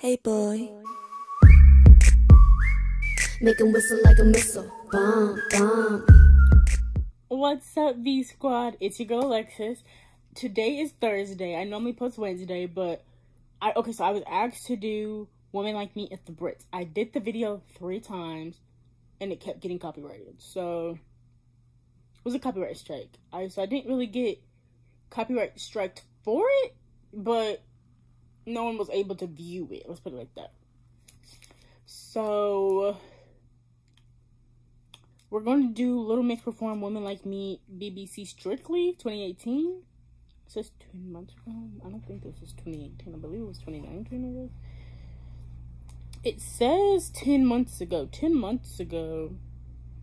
Hey boy. Make him whistle like a missile. Bomb, bomb. What's up, V Squad? It's your girl Alexis. Today is Thursday. I normally post Wednesday, but I okay. So I was asked to do "Women Like Me" at the Brits. I did the video three times, and it kept getting copyrighted. So it was a copyright strike. I so I didn't really get copyright striked for it, but no one was able to view it. Let's put it like that. So we're going to do Little Mix perform Women Like Me BBC Strictly 2018. It says 10 months ago. I don't think this is 2018. I believe it was 2019. It says 10 months ago. 10 months ago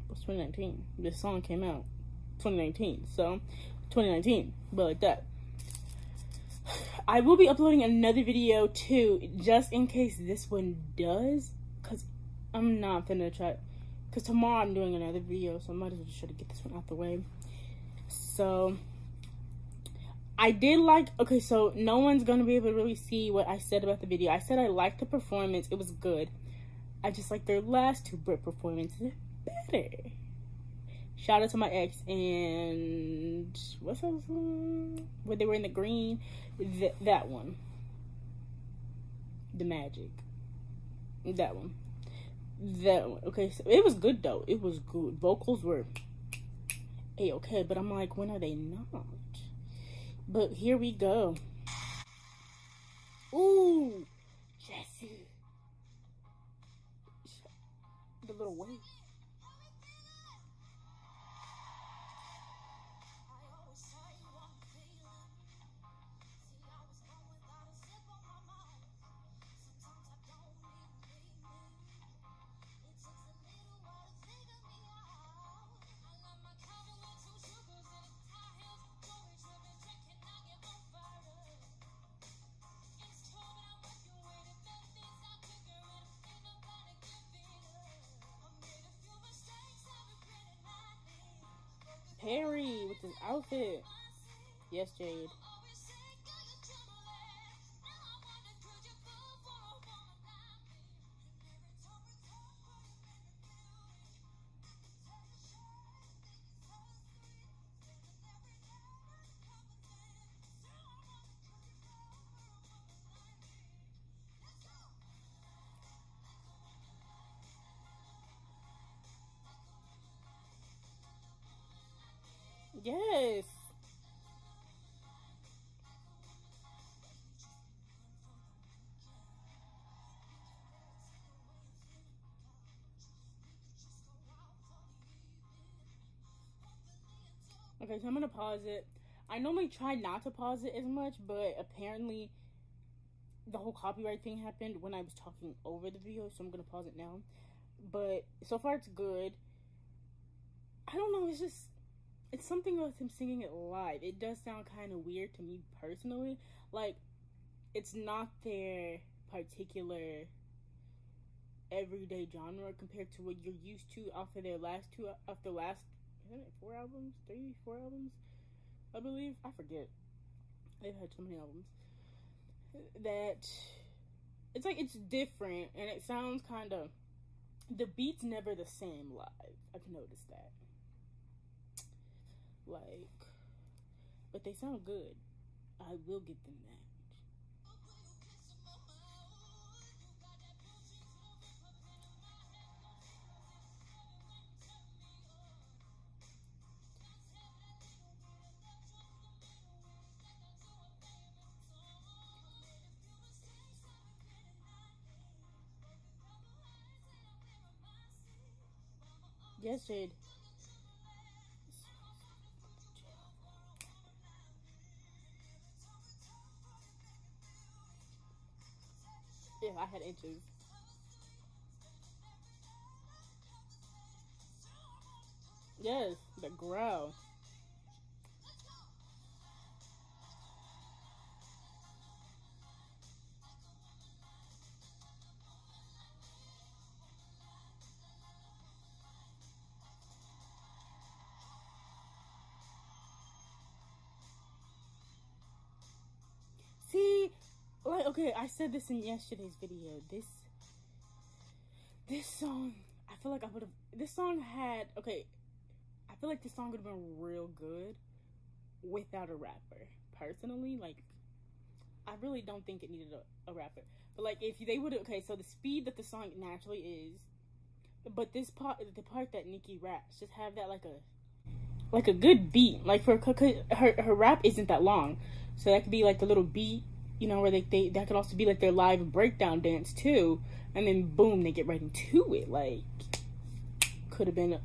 was 2019. This song came out 2019. So 2019. But like that. I will be uploading another video too, just in case this one does. Because I'm not gonna try because tomorrow I'm doing another video, so I might as well try to get this one out the way. So, I did like, okay, so no one's to be able to really see what I said about the video. I said I liked the performance. It was good. I just like their last two Brit performances better. Shout out to my ex and what's that song? Where they were in the green? Th that one. The Magic. That one that one. okay so it was good though it was good vocals were a okay but i'm like when are they not but here we go Ooh, Jesy. The little wave. Outfit. Yes, Jade. Yes. Okay, so I'm gonna pause it. I normally try not to pause it as much, but apparently the whole copyright thing happened when I was talking over the video, so I'm gonna pause it now. But so far it's good. I don't know, it's just it's something with him singing it live. It does sound kind of weird to me personally. Like, it's not their particular everyday genre compared to what you're used to off of their last two, off the last, it, four albums? Three, four albums? I believe. I forget. They've had so many albums. That, it's like, it's different, and it sounds kind of, the beat's never the same live. I've noticed that. Like, but they sound good. I will get them that. Yes, Jade. Had inches. Yes, the grow. Okay, I said this in yesterday's video. This this song, I feel like I would have. This song had okay. I feel like this song would have been real good without a rapper. Personally, like I really don't think it needed a, a rapper. But like if they would okay, so the speed that the song naturally is, but this part, the part that Nicki raps, just have that like a like a good beat. Like for her her rap isn't that long, so that could be like the little beat, you know, where they, they that could also be like their live breakdown dance too, and then boom, they get right into it. Like could have been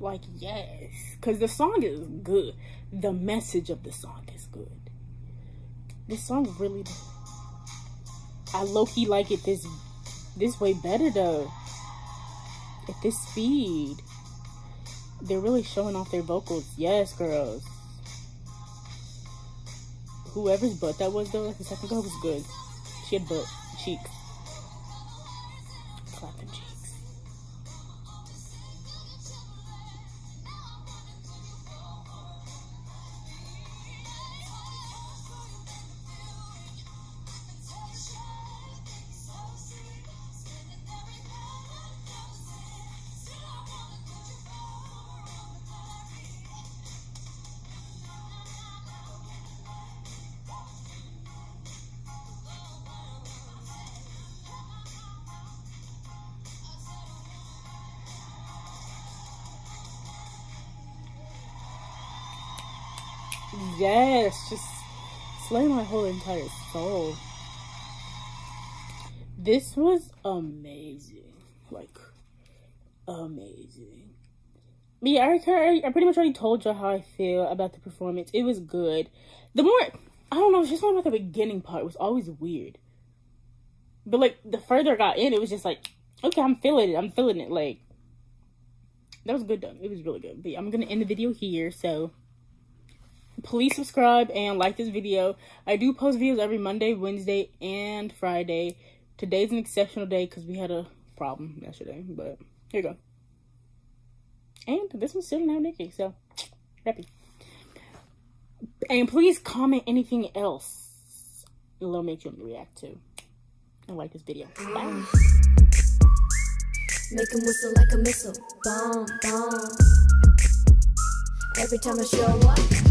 like yes, because the song is good. The message of the song is good. This song really, I low key like it this this way better though. At this speed they're really showing off their vocals. Yes, girls. Whoever's butt that was though, the second girl was good. She had butt cheeks. Clap them cheeks. Yes, just slay my whole entire soul. This was amazing. Like, amazing. Me, I, I pretty much already told you how I feel about the performance. It was good. The more, I don't know, just one about the beginning part It was always weird. But, like, the further I got in, it was just like, okay, I'm feeling it. I'm feeling it. Like, that was good, though. It was really good. But yeah, I'm going to end the video here, so please subscribe and like this video. I do post videos every Monday, Wednesday, and Friday. Today's an exceptional day because we had a problem yesterday, but here you go. And this one's still now Nicki, so happy. And please comment anything else it'll make you react to. And like this video. Bye. Make him whistle like a missile. Bomb, bomb. Every time I show up.